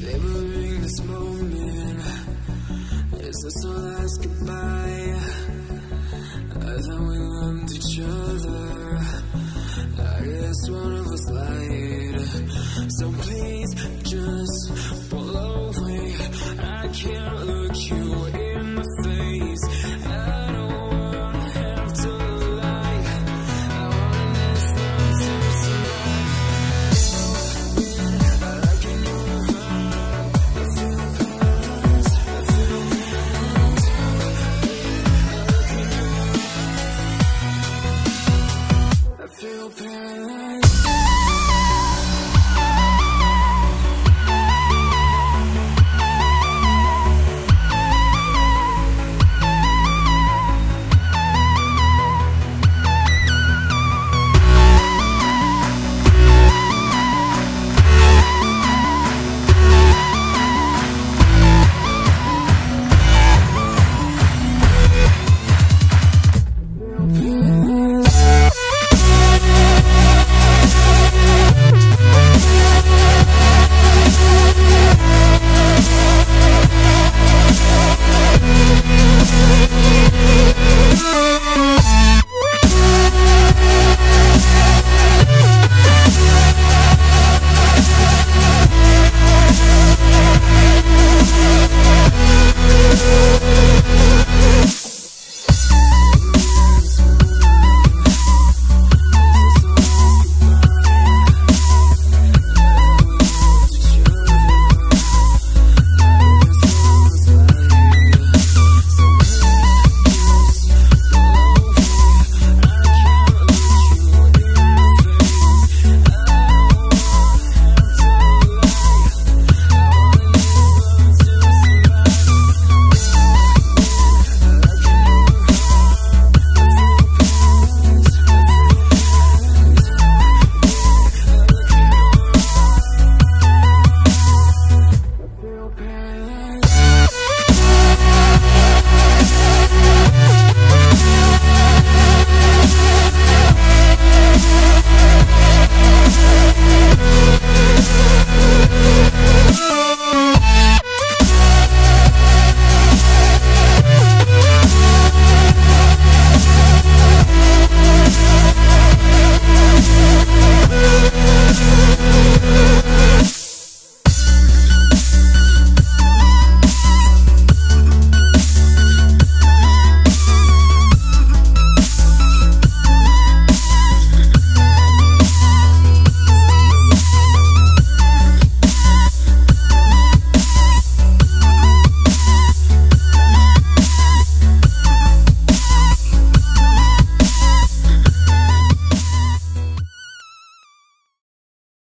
Savoring this moment Is this our last goodbye? I thought we loved each other. I guess one of us lied. So please just pull away I can't life.